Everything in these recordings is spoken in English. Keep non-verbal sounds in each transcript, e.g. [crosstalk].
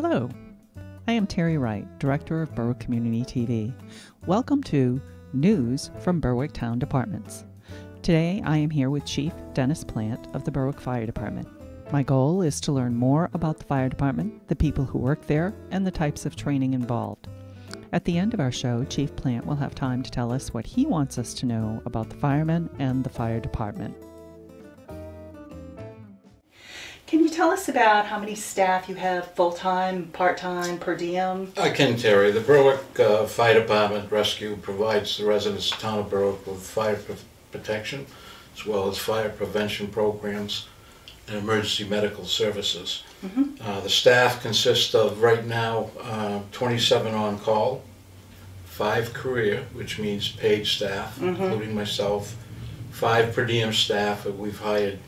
Hello, I am Terry Wright, Director of Berwick Community TV. Welcome to News from Berwick Town Departments. Today I am here with Chief Dennis Plante of the Berwick Fire Department. My goal is to learn more about the fire department, the people who work there, and the types of training involved. At the end of our show, Chief Plante will have time to tell us what he wants us to know about the firemen and the fire department. Can you tell us about how many staff you have full time, part time, per diem? I can, Terry. The Berwick uh, Fire Department Rescue provides the residents of town of Berwick with fire pr- protection, as well as fire prevention programs and emergency medical services. Uh, the staff consists of, right now, uh, 27 on call, five career, which means paid staff, including myself, five per diem staff that we've hired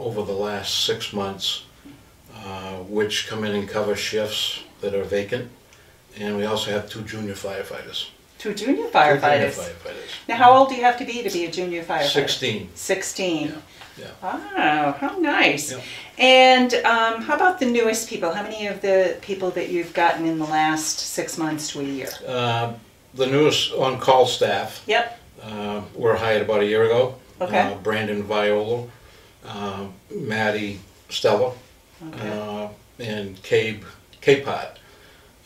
over the last six months, uh, which come in and cover shifts that are vacant. And we also have two junior firefighters. Two junior firefighters. Two junior firefighters. Now, how old do you have to be to be a junior firefighter? Sixteen. 16. Yeah, yeah. Oh, how nice. Yeah. And um, how about the newest people? How many of the people that you've gotten in the last six months to a year? Uh, The newest on-call staff Yep. uh, were hired about a year ago. Okay. Uh, Brandon Viola, uh, Maddie Stella, Okay. uh, and Cabe Capot.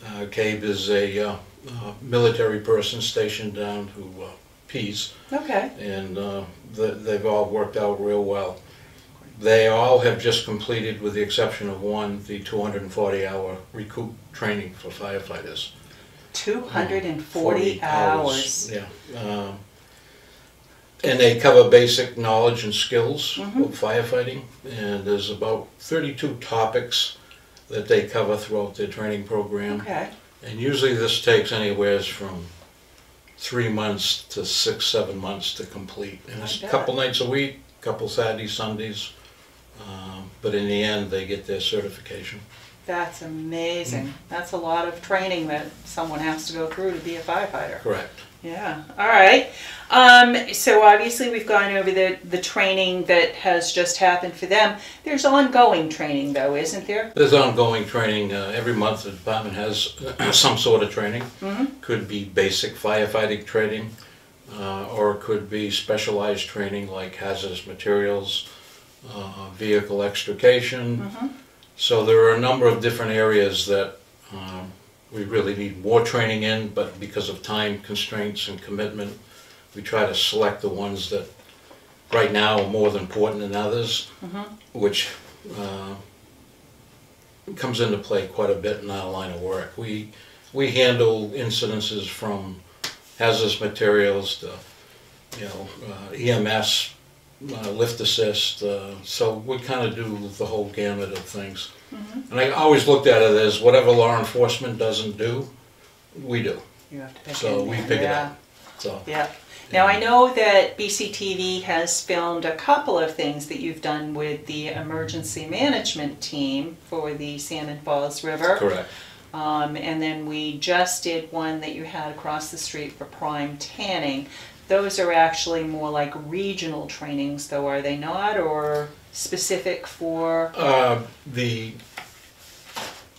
Uh, Cabe is a uh, uh, military person stationed down to uh, Pease. Okay. and uh, th- they've all worked out real well. They all have just completed, with the exception of one, the 240-hour recoup training for firefighters. 240 40 hours. Yeah. And they cover basic knowledge and skills Mhm. of firefighting, and there's about 32 topics that they cover throughout their training program. Okay. And usually this takes anywhere from three months to six, seven months to complete. And it's a couple nights a week, a couple Saturdays, Sundays. Um, But in the end, they get their certification. That's amazing. Mm. That's a lot of training that someone has to go through to be a firefighter. Correct. Yeah. All right. Um, so obviously we've gone over the the training that has just happened for them. There's ongoing training though, isn't there? There's ongoing training, uh, every month the department has [clears throat] some sort of training. Mhm. Could be basic firefighting training, uh, or it could be specialized training like hazardous materials, uh, vehicle extrication, Mhm. So there are a number of different areas that um, we really need more training in, but because of time constraints and commitment, we try to select the ones that right now are more important than others, Mhm. which uh, comes into play quite a bit in our line of work. We, we handle incidences from hazardous materials to, you know, uh, EMS, uh, lift assist, uh, so we kind of do the whole gamut of things. Mhm. And I always looked at it as whatever law enforcement doesn't do, we do, You have to pick so in we there, pick it yeah. up, so. Yeah. Now I know that BCTV has filmed a couple of things that you've done with the emergency management team for the Salmon Falls River. Correct. Um, and then we just did one that you had across the street for prime tanning. Those are actually more like regional trainings though, are they not? Or specific for, Uh, the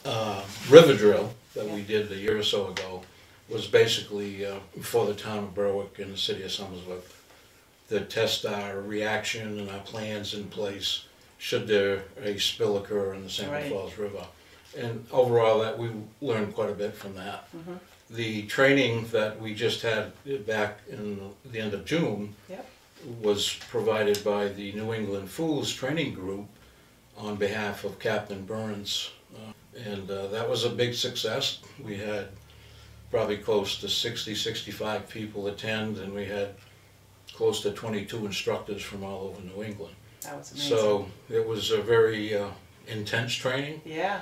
uh, river drill that we did a year or so ago was basically uh, for the town of Berwick and the city of Somersworth to test our reaction and our plans in place should there a spill occur in the Salmon Right. Falls River. And overall, that we learned quite a bit from that. Mhm. The training that we just had back in the end of June Yep. Was provided by the New England Fools Training Group on behalf of Captain Burns. Uh, And uh, that was a big success. We had probably close to 60, 65 people attend, and we had close to 22 instructors from all over New England. that was amazing. So it was a very uh, intense training, Yeah,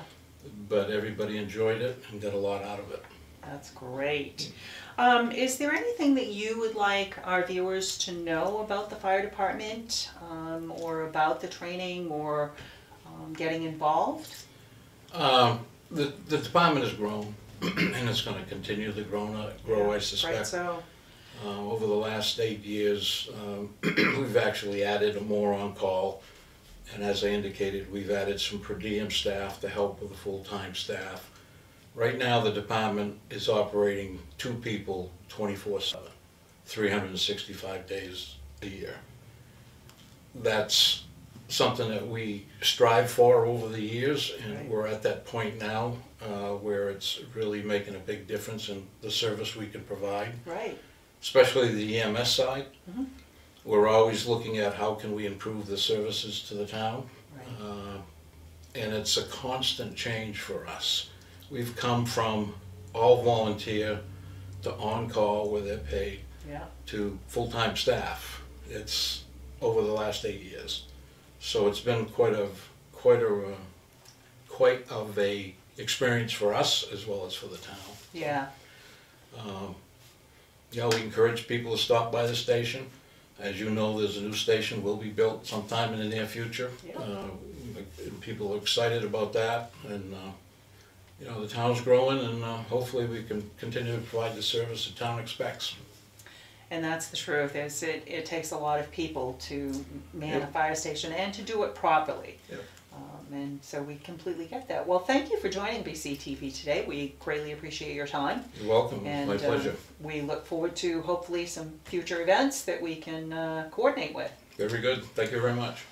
but everybody enjoyed it and got a lot out of it. That's great. Um, is there anything that you would like our viewers to know about the fire department, um, or about the training, or, um, getting involved? Um, The, the department has grown, [clears throat] and it's gonna continue to grow, grow, I suspect. Right, so, Uh, over the last eight years, um, [clears throat] we've actually added a more on-call And as I indicated, we've added some per diem staff to help with the full-time staff. Right now, the department is operating two people 24/7, 365 days a year. That's something that we strive for over the years, Right. and we're at that point now uh, where it's really making a big difference in the service we can provide Right. especially the EMS side. Mm -hmm. We're always looking at how can we improve the services to the town. Right. Uh, And it's a constant change for us. We've come from all volunteer to on-call where they're paid Yeah. to full-time staff. It's over the last eight years. So it's been quite a, quite a, uh, quite of a experience for us as well as for the town. Yeah. Um, You know, we encourage people to stop by the station. As you know, there's a new station will be built sometime in the near future. Yeah. Uh, People are excited about that, and, uh, you know, the town's growing, and uh, hopefully we can continue to provide the service the town expects. And that's the truth, is it, it takes a lot of people to man a Yep. fire station and to do it properly. Yep. Um, and so we completely get that. Well, thank you for joining BCTV today. We greatly appreciate your time. You're welcome, And my uh, pleasure. we look forward to hopefully some future events that we can uh, coordinate with. Very good, thank you very much.